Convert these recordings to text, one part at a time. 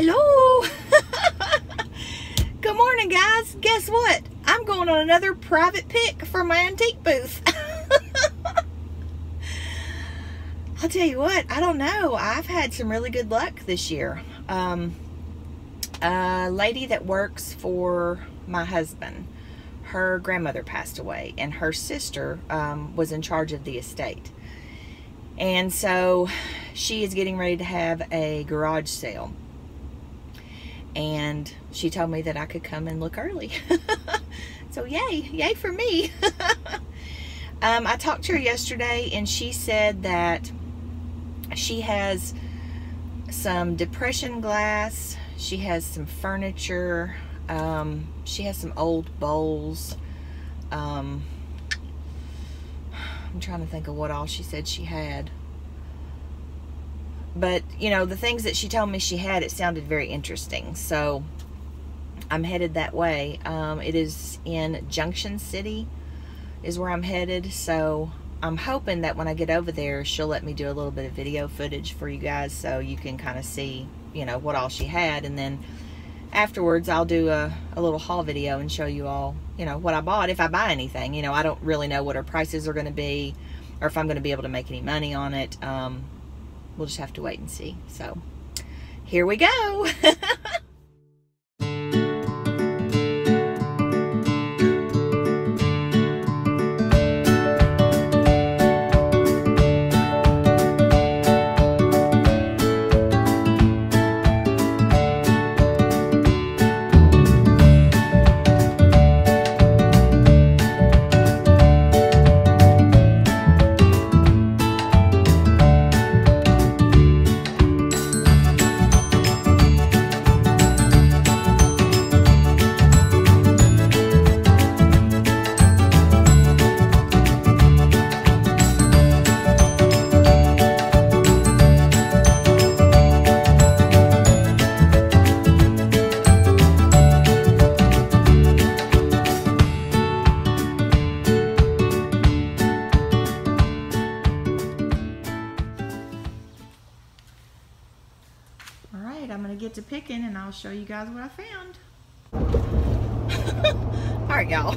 Hello! Good morning, guys. Guess what? I'm going on another private pick for my antique booth. I'll tell you what, I don't know. I've had some really good luck this year. Um, a lady that works for my husband, her grandmother passed away, and her sister um, was in charge of the estate. And so she is getting ready to have a garage sale and she told me that I could come and look early. so yay, yay for me. um, I talked to her yesterday and she said that she has some depression glass, she has some furniture, um, she has some old bowls. Um, I'm trying to think of what all she said she had but you know the things that she told me she had it sounded very interesting. So i'm headed that way. Um, it is in junction city is where i'm headed. So i'm hoping that when i get over there she'll let me do a little bit of video footage for you guys so you can kind of see you know what all she had. And then afterwards i'll do a, a little haul video and show you all you know what i bought if i buy anything. You know i don't really know what her prices are going to be or if i'm going to be able to make any money on it. Um, we'll just have to wait and see. So here we go. right, I'm gonna get to picking and I'll show you guys what I found. All right, y'all.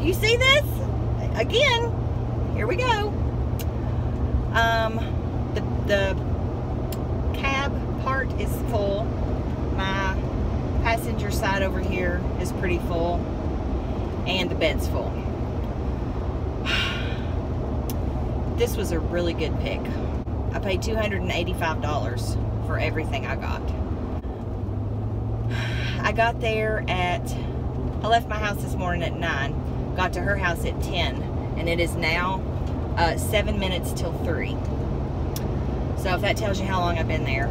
you see this? Again, here we go. Um, the, the cab part is full. My passenger side over here is pretty full. And the bed's full. This was a really good pick. I paid $285 for everything I got. I got there at, I left my house this morning at 9, got to her house at 10, and it is now uh, 7 minutes till 3. So if that tells you how long I've been there.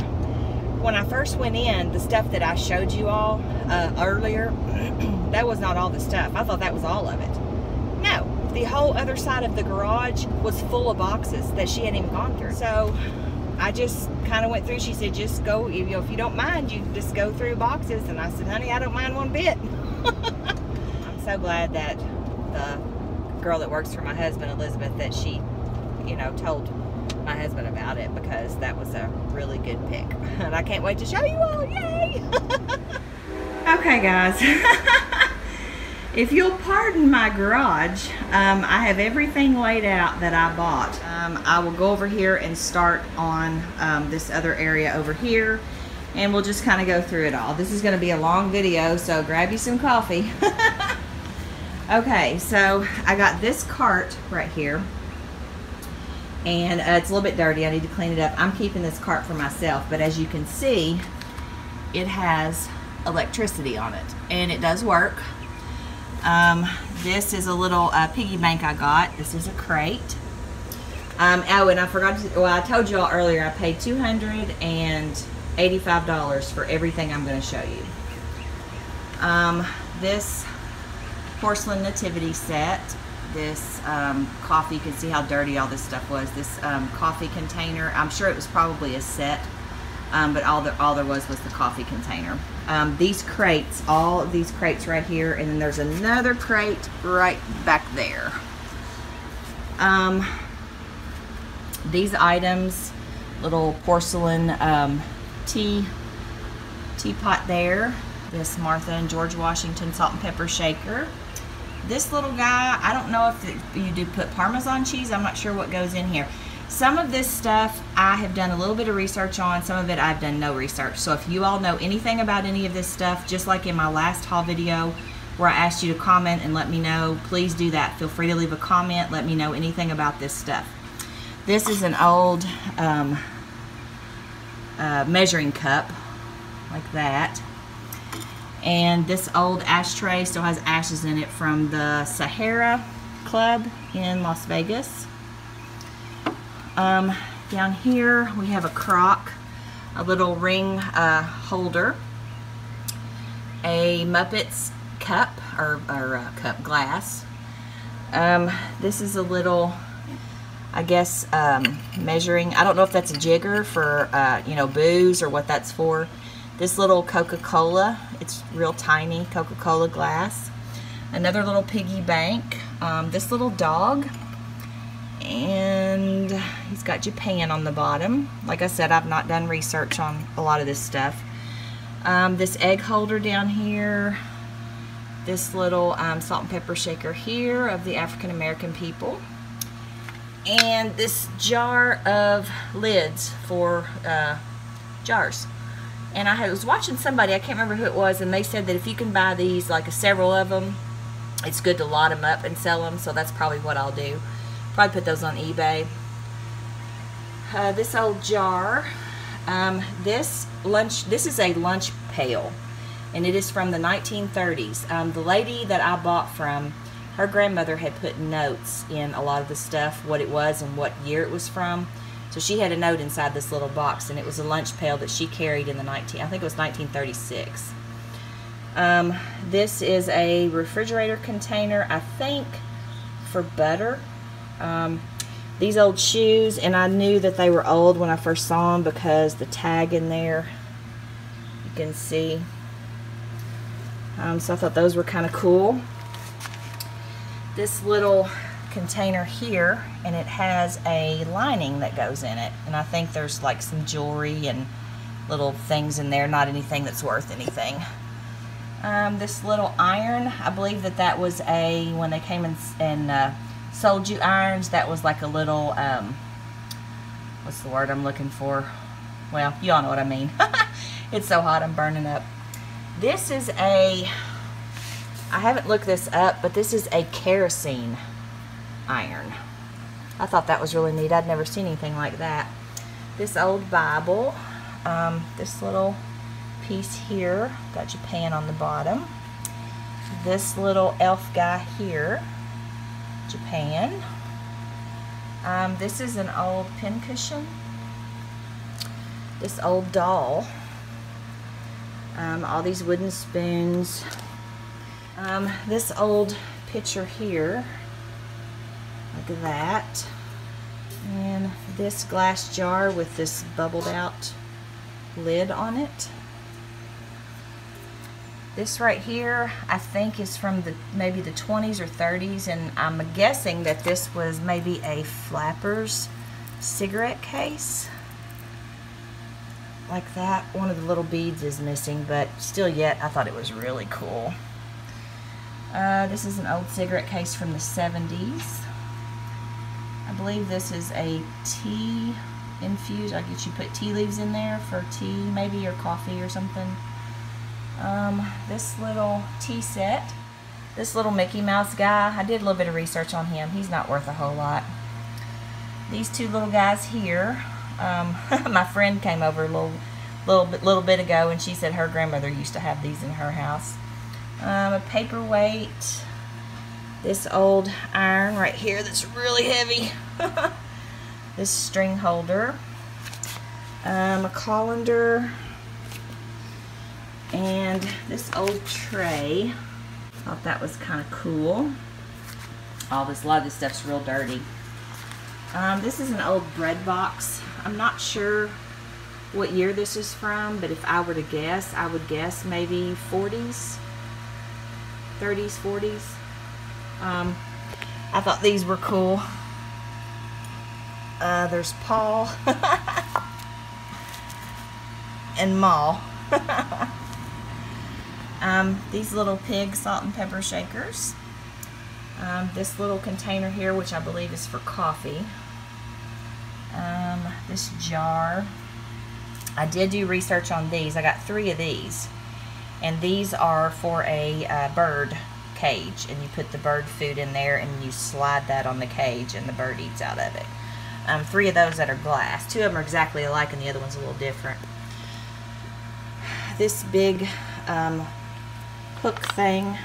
When I first went in, the stuff that I showed you all uh, earlier, that was not all the stuff. I thought that was all of it. The whole other side of the garage was full of boxes that she hadn't even gone through. So I just kind of went through. She said, just go, you know, if you don't mind, you just go through boxes. And I said, honey, I don't mind one bit. I'm so glad that the girl that works for my husband, Elizabeth, that she, you know, told my husband about it because that was a really good pick. And I can't wait to show you all. Yay! okay, guys. If you'll pardon my garage, um, I have everything laid out that I bought. Um, I will go over here and start on um, this other area over here and we'll just kind of go through it all. This is going to be a long video, so grab you some coffee. okay, so I got this cart right here and uh, it's a little bit dirty. I need to clean it up. I'm keeping this cart for myself, but as you can see, it has electricity on it and it does work. Um, this is a little uh, piggy bank I got. This is a crate. Um, oh, and I forgot to, well, I told you all earlier, I paid $285 for everything I'm going to show you. Um, this porcelain nativity set, this um, coffee, you can see how dirty all this stuff was. This um, coffee container, I'm sure it was probably a set, um, but all, the, all there was was the coffee container um, these crates, all of these crates right here, and then there's another crate right back there. Um, these items, little porcelain um, tea teapot there. This Martha and George Washington salt and pepper shaker. This little guy, I don't know if you do put Parmesan cheese. I'm not sure what goes in here. Some of this stuff I have done a little bit of research on. Some of it I've done no research. So if you all know anything about any of this stuff, just like in my last haul video where I asked you to comment and let me know, please do that. Feel free to leave a comment. Let me know anything about this stuff. This is an old um, uh, measuring cup like that. And this old ashtray still has ashes in it from the Sahara Club in Las Vegas. Um, down here we have a crock, a little ring uh, holder, a Muppets cup or, or uh, cup glass. Um, this is a little, I guess, um, measuring. I don't know if that's a jigger for, uh, you know, booze or what that's for. This little Coca-Cola, it's real tiny Coca-Cola glass. Another little piggy bank. Um, this little dog, and he's got Japan on the bottom. Like I said, I've not done research on a lot of this stuff. Um, this egg holder down here, this little um, salt and pepper shaker here of the African American people, and this jar of lids for uh, jars and I was watching somebody, I can't remember who it was, and they said that if you can buy these, like several of them, it's good to lot them up and sell them, so that's probably what I'll do. Probably put those on eBay. Uh, this old jar, um, this lunch, this is a lunch pail, and it is from the 1930s. Um, the lady that I bought from, her grandmother had put notes in a lot of the stuff, what it was and what year it was from. So she had a note inside this little box, and it was a lunch pail that she carried in the 19, I think it was 1936. Um, this is a refrigerator container, I think, for butter. Um, these old shoes, and I knew that they were old when I first saw them because the tag in there, you can see. Um, so I thought those were kind of cool. This little container here and it has a lining that goes in it and I think there's like some jewelry and little things in there not anything that's worth anything um, this little iron I believe that that was a when they came and, and uh, sold you irons that was like a little um, what's the word I'm looking for well y'all know what I mean it's so hot I'm burning up this is a I haven't looked this up but this is a kerosene iron. I thought that was really neat. I'd never seen anything like that. This old Bible, um, this little piece here, got Japan on the bottom. This little elf guy here, Japan. Um, this is an old pincushion. This old doll. Um, all these wooden spoons. Um, this old picture here Look at that. And this glass jar with this bubbled out lid on it. This right here, I think is from the maybe the 20s or 30s, and I'm guessing that this was maybe a Flappers cigarette case. Like that. One of the little beads is missing, but still yet, I thought it was really cool. Uh, this is an old cigarette case from the 70s. I believe this is a tea infused. I guess you put tea leaves in there for tea, maybe, or coffee or something. Um, this little tea set. This little Mickey Mouse guy, I did a little bit of research on him. He's not worth a whole lot. These two little guys here, um, my friend came over a little, little, bit, little bit ago and she said her grandmother used to have these in her house. Um, a paperweight, this old iron right here that's really heavy. this string holder. Um, a colander. And this old tray. Thought that was kind of cool. All this, a lot of this stuff's real dirty. Um, this is an old bread box. I'm not sure what year this is from, but if I were to guess, I would guess maybe 40s, 30s, 40s. Um, I thought these were cool. Uh, there's Paul. and mall. um, these little pig salt and pepper shakers. Um, this little container here, which I believe is for coffee. Um, this jar. I did do research on these. I got three of these. And these are for a uh, bird cage. And you put the bird food in there and you slide that on the cage and the bird eats out of it. Um, three of those that are glass. Two of them are exactly alike and the other one's a little different. This big um, hook thing, I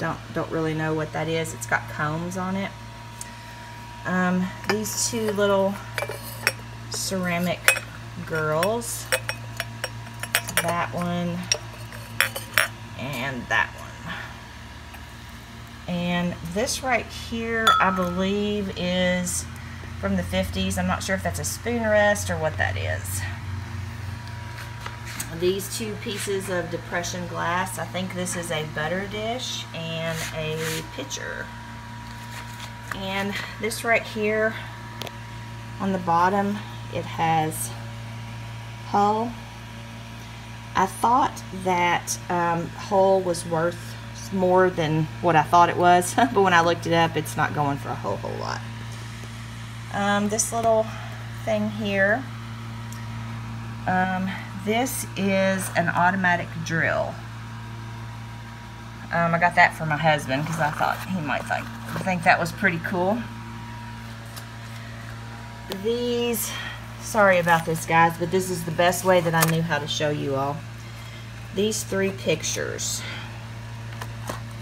don't, don't really know what that is. It's got combs on it. Um, these two little ceramic girls. That one and that one. And this right here, I believe is from the 50s. I'm not sure if that's a spoon rest or what that is. These two pieces of depression glass, I think this is a butter dish and a pitcher. And this right here on the bottom, it has Hull. I thought that um, Hull was worth more than what I thought it was, but when I looked it up, it's not going for a whole, whole lot. Um, this little thing here, um, this is an automatic drill. Um, I got that for my husband because I thought he might think, think that was pretty cool. These, sorry about this guys, but this is the best way that I knew how to show you all. These three pictures.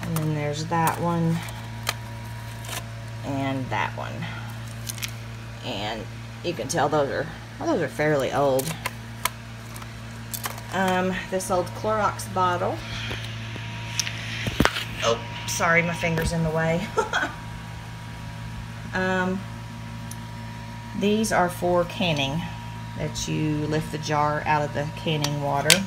And then there's that one and that one and you can tell those are well, those are fairly old. Um, this old Clorox bottle. Oh, sorry, my finger's in the way. um, these are for canning, that you lift the jar out of the canning water.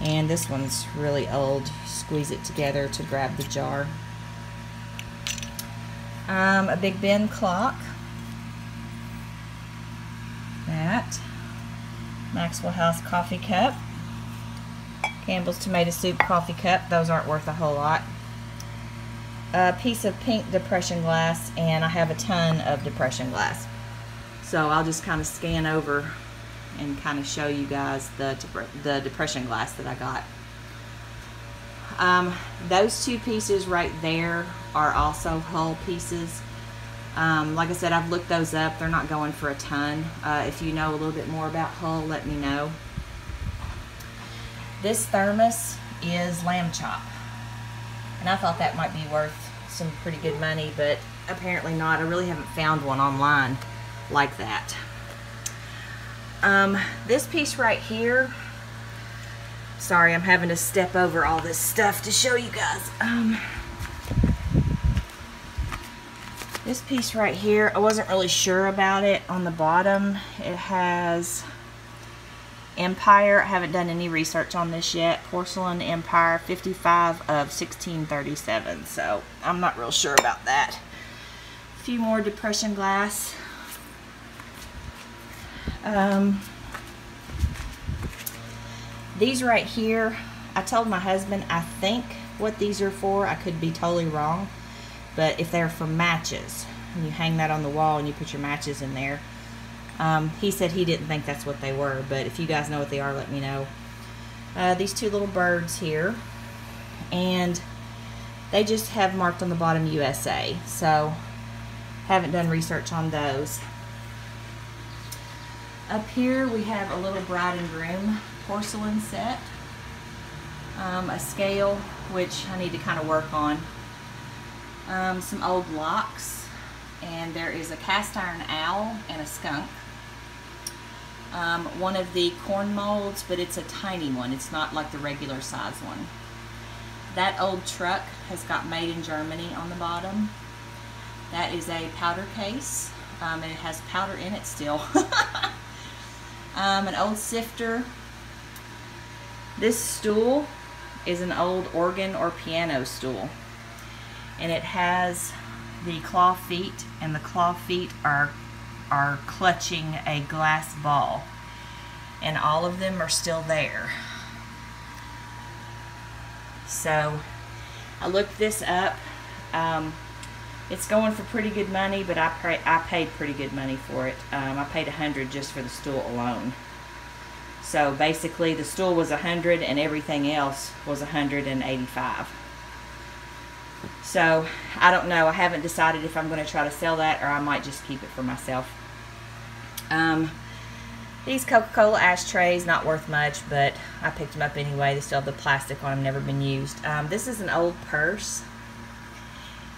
And this one's really old. Squeeze it together to grab the jar. Um, a Big Ben clock that. Maxwell House coffee cup. Campbell's tomato soup coffee cup. Those aren't worth a whole lot. A piece of pink depression glass, and I have a ton of depression glass. So I'll just kind of scan over and kind of show you guys the, the depression glass that I got. Um, those two pieces right there are also hull pieces. Um, like I said, I've looked those up. They're not going for a ton. Uh, if you know a little bit more about Hull, let me know. This thermos is lamb chop. And I thought that might be worth some pretty good money, but apparently not. I really haven't found one online like that. Um, this piece right here, sorry, I'm having to step over all this stuff to show you guys. Um, This piece right here, I wasn't really sure about it. On the bottom, it has Empire. I haven't done any research on this yet. Porcelain Empire 55 of 1637. So I'm not real sure about that. A few more depression glass. Um, these right here, I told my husband I think what these are for. I could be totally wrong. But if they're for matches, and you hang that on the wall and you put your matches in there, um, he said he didn't think that's what they were. But if you guys know what they are, let me know. Uh, these two little birds here. And they just have marked on the bottom USA. So, haven't done research on those. Up here we have a little bride and groom porcelain set. Um, a scale, which I need to kind of work on um, some old locks, and there is a cast iron owl and a skunk. Um, one of the corn molds, but it's a tiny one. It's not like the regular size one. That old truck has got made in Germany on the bottom. That is a powder case, um, and it has powder in it still. um, an old sifter. This stool is an old organ or piano stool and it has the claw feet and the claw feet are are clutching a glass ball and all of them are still there. So I looked this up. Um, it's going for pretty good money, but I, I paid pretty good money for it. Um, I paid a hundred just for the stool alone. So basically, the stool was a hundred, and everything else was a hundred and eighty-five. So I don't know. I haven't decided if I'm going to try to sell that, or I might just keep it for myself. Um, these Coca-Cola ashtrays, not worth much, but I picked them up anyway. They still have the plastic on them, never been used. Um, this is an old purse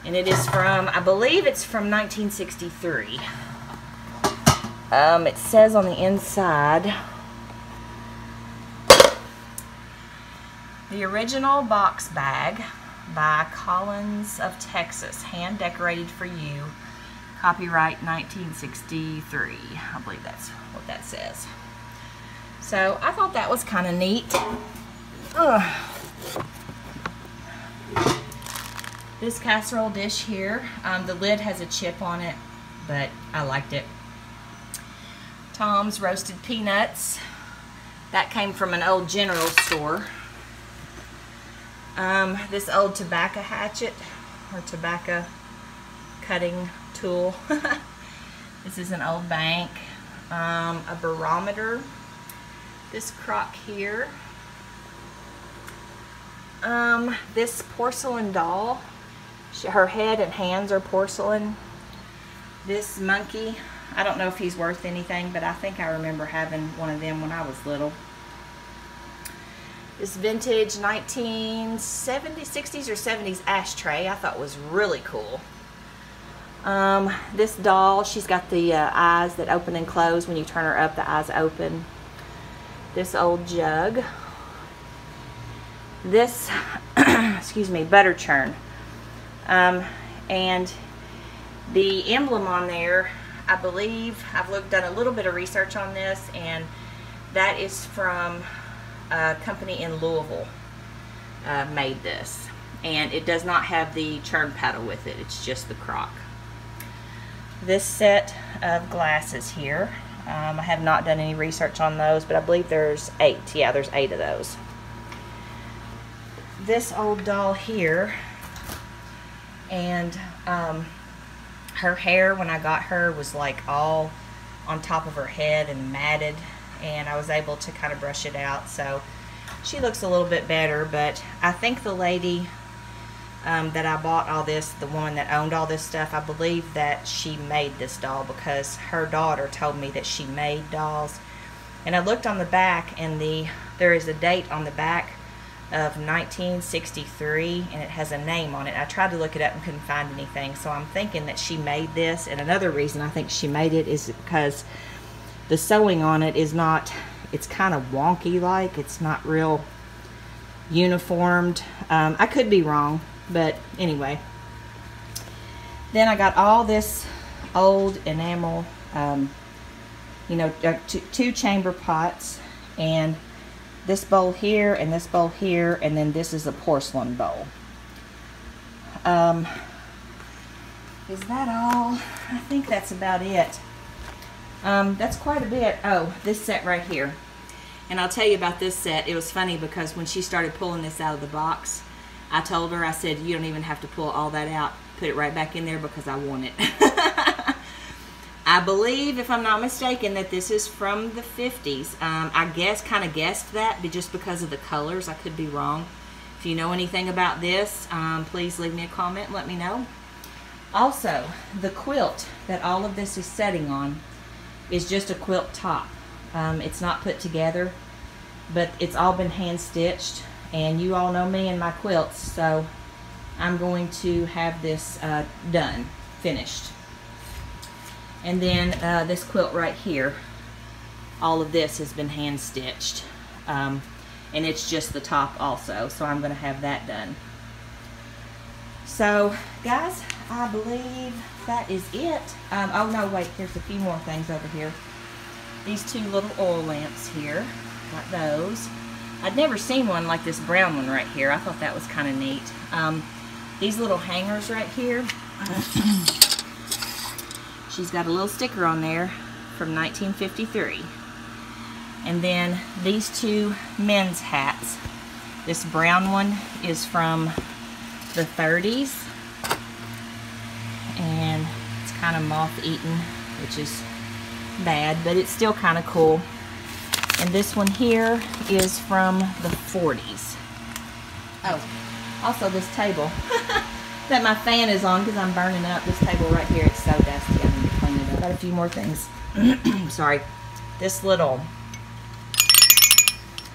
and it is from, I believe it's from 1963. Um, it says on the inside, the original box bag by Collins of Texas, hand decorated for you, copyright 1963. I believe that's what that says. So I thought that was kind of neat. Ugh. This casserole dish here, um, the lid has a chip on it, but I liked it. Tom's roasted peanuts. That came from an old general store. Um, this old tobacco hatchet or tobacco cutting tool. this is an old bank. Um, a barometer. This crock here. Um, this porcelain doll her head and hands are porcelain. This monkey, I don't know if he's worth anything, but I think I remember having one of them when I was little. This vintage 1970s, 60s or 70s ashtray I thought was really cool. Um, this doll, she's got the uh, eyes that open and close. When you turn her up, the eyes open. This old jug. This, excuse me, butter churn. Um, and the emblem on there, I believe, I've looked done a little bit of research on this, and that is from a company in Louisville uh, made this. And it does not have the churn paddle with it, it's just the crock. This set of glasses here, um, I have not done any research on those, but I believe there's eight. Yeah, there's eight of those. This old doll here and um, her hair when I got her was like all on top of her head and matted and I was able to kind of brush it out so she looks a little bit better but I think the lady um, that I bought all this the woman that owned all this stuff I believe that she made this doll because her daughter told me that she made dolls and I looked on the back and the there is a date on the back of 1963 and it has a name on it. I tried to look it up and couldn't find anything so I'm thinking that she made this and another reason I think she made it is because the sewing on it is not it's kind of wonky like it's not real uniformed. Um, I could be wrong but anyway. Then I got all this old enamel um, you know uh, two chamber pots and this bowl here and this bowl here and then this is a porcelain bowl. Um, is that all? I think that's about it um, that's quite a bit oh this set right here and I'll tell you about this set it was funny because when she started pulling this out of the box I told her I said you don't even have to pull all that out put it right back in there because I want it I believe, if I'm not mistaken, that this is from the 50s. Um, I guess, kind of guessed that, but just because of the colors. I could be wrong. If you know anything about this, um, please leave me a comment let me know. Also, the quilt that all of this is setting on is just a quilt top. Um, it's not put together, but it's all been hand stitched. And you all know me and my quilts, so I'm going to have this uh, done, finished. And then uh, this quilt right here, all of this has been hand stitched. Um, and it's just the top also, so I'm going to have that done. So, guys, I believe that is it. Um, oh, no, wait, there's a few more things over here. These two little oil lamps here, got those. I'd never seen one like this brown one right here. I thought that was kind of neat. Um, these little hangers right here. She's got a little sticker on there from 1953. And then these two men's hats. This brown one is from the 30s. Kind of moth-eaten, which is bad, but it's still kind of cool. And this one here is from the 40s. Oh, also this table that my fan is on because I'm burning up. This table right here, it's so dusty. I need to clean it up. Got a few more things. Sorry. This little,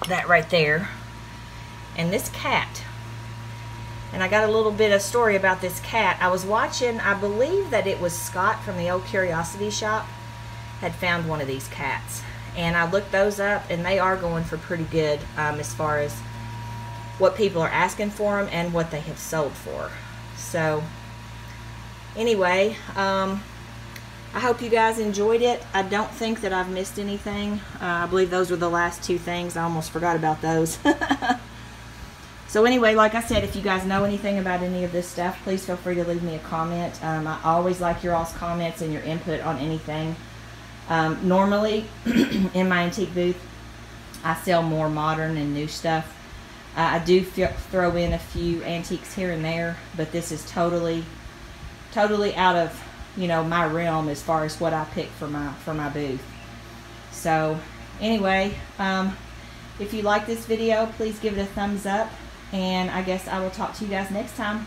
that right there. And this cat. And I got a little bit of story about this cat. I was watching, I believe that it was Scott from the old Curiosity Shop had found one of these cats. And I looked those up and they are going for pretty good um, as far as what people are asking for them and what they have sold for. So anyway, um, I hope you guys enjoyed it. I don't think that I've missed anything. Uh, I believe those were the last two things. I almost forgot about those. so anyway, like I said, if you guys know anything about any of this stuff, please feel free to leave me a comment. Um, I always like your all's comments and your input on anything. Um, normally, in my antique booth, I sell more modern and new stuff. Uh, I do throw in a few antiques here and there, but this is totally, totally out of, you know, my realm as far as what I pick for my for my booth. So, anyway, um, if you like this video, please give it a thumbs up, and I guess I will talk to you guys next time.